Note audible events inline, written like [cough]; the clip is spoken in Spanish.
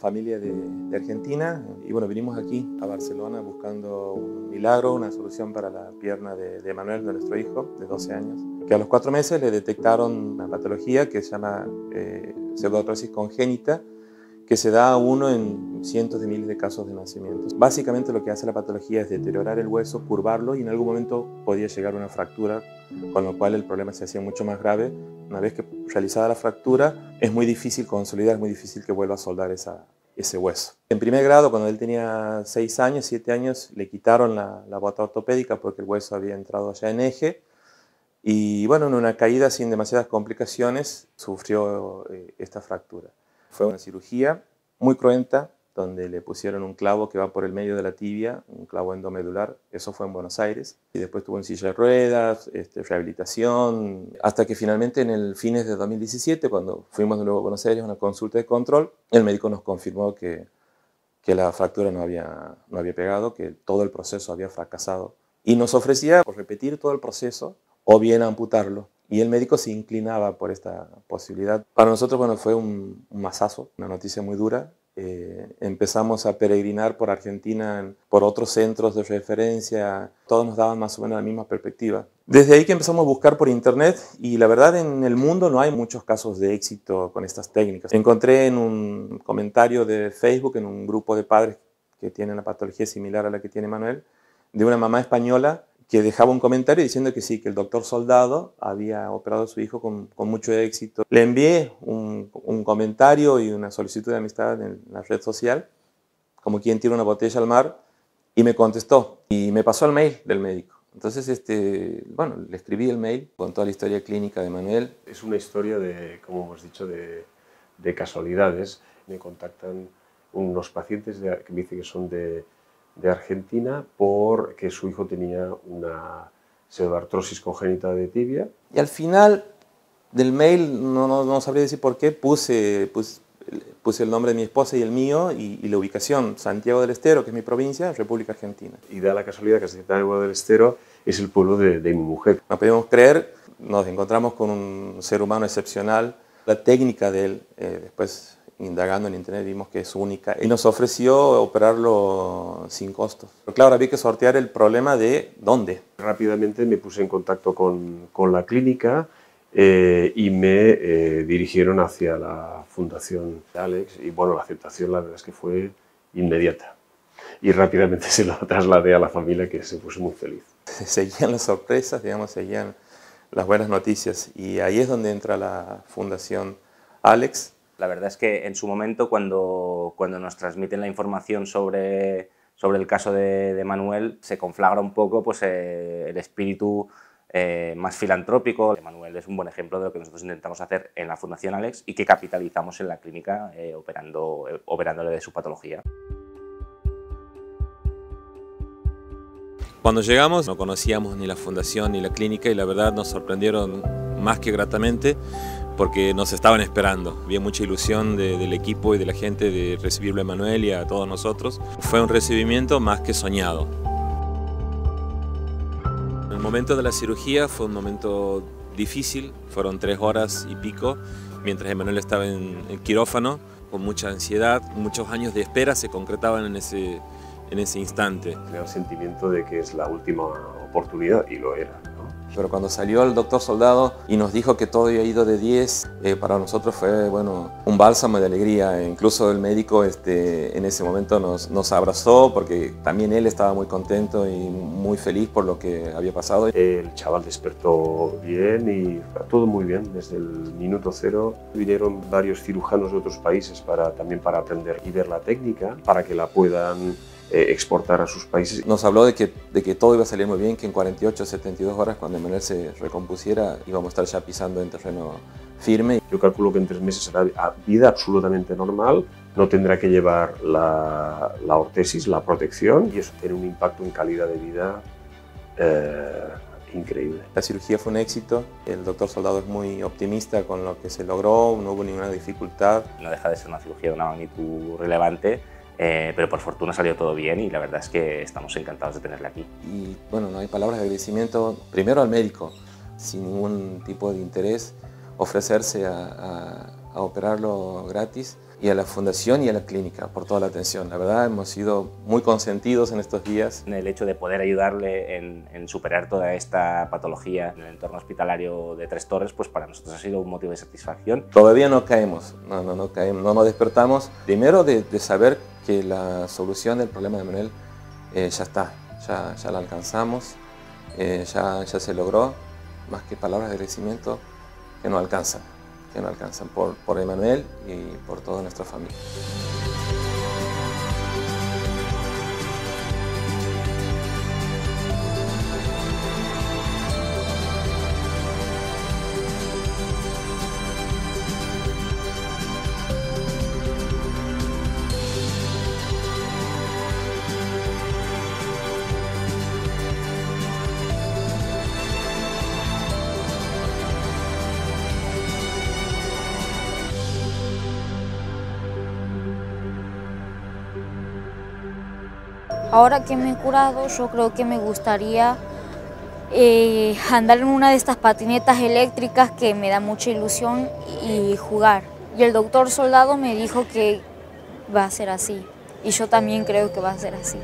familia de, Argentina y bueno, vinimos aquí a Barcelona buscando un milagro, una solución para la pierna de, Manuel, de nuestro hijo de 12 años, que a los cuatro meses le detectaron una patología que se llama eh, congénita, que se da a uno en cientos de miles de casos de nacimientos. Básicamente lo que hace la patología es deteriorar el hueso, curvarlo y en algún momento podía llegar a una fractura, con lo cual el problema se hacía mucho más grave. Una vez que realizada la fractura, es muy difícil consolidar, es muy difícil que vuelva a soldar ese hueso. En primer grado, cuando él tenía 6 años, 7 años, le quitaron la, la bota ortopédica porque el hueso había entrado ya en eje. Y bueno, en una caída sin demasiadas complicaciones, sufrió eh, esta fractura. Fue una cirugía muy cruenta, donde le pusieron un clavo que va por el medio de la tibia, un clavo endomedular, eso fue en Buenos Aires, y después tuvo en silla de ruedas, este, rehabilitación, hasta que finalmente en el fines de 2017, cuando fuimos de nuevo a Buenos Aires a una consulta de control, el médico nos confirmó que, que la fractura no había, no había pegado, que todo el proceso había fracasado, y nos ofrecía repetir todo el proceso o bien amputarlo. Y el médico se inclinaba por esta posibilidad. Para nosotros, bueno, fue un, masazo, una noticia muy dura. Eh, empezamos a peregrinar por Argentina, por otros centros de referencia, todos nos daban más o menos la misma perspectiva. Desde ahí que empezamos a buscar por internet y la verdad en el mundo no hay muchos casos de éxito con estas técnicas. Encontré en un comentario de Facebook, en un grupo de padres que tienen una patología similar a la que tiene Manuel, de una mamá española que dejaba un comentario diciendo que sí, que el doctor Soldado había operado a su hijo con, mucho éxito. Le envié un, comentario y una solicitud de amistad en la red social, como quien tira una botella al mar, y me contestó y me pasó el mail del médico. Entonces, este, bueno, le escribí el mail con toda la historia clínica de Manuel. Es una historia de, como hemos dicho, de, de casualidades. Me contactan unos pacientes que me dicen que son de, de Argentina porque su hijo tenía una pseudoartrosis congénita de tibia. Y al final del mail, no, no, sabría decir por qué, puse, puse, el nombre de mi esposa y el mío y, la ubicación, Santiago del Estero, que es mi provincia, República Argentina. Y da la casualidad que Santiago del Estero es el pueblo de, de mi mujer. No podemos creer, nos encontramos con un ser humano excepcional, la técnica de él, eh, después indagando en internet vimos que es única y nos ofreció operarlo sin costos. Pero claro, había que sortear el problema de dónde. Rápidamente me puse en contacto con, con la clínica eh, y me eh, dirigieron hacia la fundación de Alex y bueno, la aceptación la verdad es que fue inmediata. Y rápidamente [laughs] se lo trasladé a la familia que se puso muy feliz. Seguían las sorpresas, digamos, seguían las buenas noticias y ahí es donde entra la fundación Alex la verdad es que en su momento, cuando, cuando nos transmiten la información sobre, sobre el caso de, Manuel, se conflagra un poco pues, eh, el espíritu eh, más filantrópico. Manuel es un buen ejemplo de lo que nosotros intentamos hacer en la Fundación Alex y que capitalizamos en la clínica eh, operando, operándole de su patología. Cuando llegamos no conocíamos ni la fundación ni la clínica y la verdad nos sorprendieron más que gratamente porque nos estaban esperando. Había mucha ilusión del equipo y de la gente de recibirlo a Manuel y a todos nosotros. Fue un recibimiento más que soñado. El momento de la cirugía fue un momento difícil, fueron tres horas y pico, mientras Emanuel estaba en el quirófano, con mucha ansiedad, muchos años de espera se concretaban en ese, en ese instante. el sentimiento de que es la última oportunidad y lo era. Pero cuando salió el doctor Soldado y nos dijo que todo había ido de 10, eh, para nosotros fue bueno, un bálsamo de alegría. Incluso el médico este, en ese momento nos, nos abrazó porque también él estaba muy contento y muy feliz por lo que había pasado. El chaval despertó bien y todo muy bien. Desde el minuto cero vinieron varios cirujanos de otros países para, también para aprender y ver la técnica para que la puedan eh, exportar a sus países. Nos habló de que, de que todo iba a salir muy bien, que en 48 o 72 horas, cuando Emanuel se recompusiera, íbamos a estar ya pisando en terreno firme. Yo calculo que en tres meses será vida absolutamente normal, no tendrá que llevar la, la ortesis, la protección, y eso tiene un impacto en calidad de vida eh, increíble. La cirugía fue un éxito, el doctor Soldado es muy optimista con lo que se logró, no hubo ninguna dificultad. No deja de ser una cirugía de una magnitud relevante, eh, pero por fortuna salió todo bien y la verdad es que estamos encantados de tenerle aquí. Y bueno, no hay palabras de agradecimiento, primero al médico, sin ningún tipo de interés, ofrecerse a, a, operarlo gratis, y a la fundación y a la clínica por toda la atención. La verdad hemos sido muy consentidos en estos días. En el hecho de poder ayudarle en, superar toda esta patología en el entorno hospitalario de Tres Torres, pues para nosotros ha sido un motivo de satisfacción. Todavía no caemos, no, no, no caemos, no nos despertamos. Primero de, saber que la solución del problema de Manuel eh, ya está, ya, ya la alcanzamos, eh, ya, ya se logró, más que palabras de agradecimiento que no alcanzan que no alcanzan por, por Emanuel y por toda nuestra familia. Ahora que me he curado, yo creo que me gustaría eh, andar en una de estas patinetas eléctricas que me da mucha ilusión y jugar. Y el doctor soldado me dijo que va a ser así. Y yo también creo que va a ser así.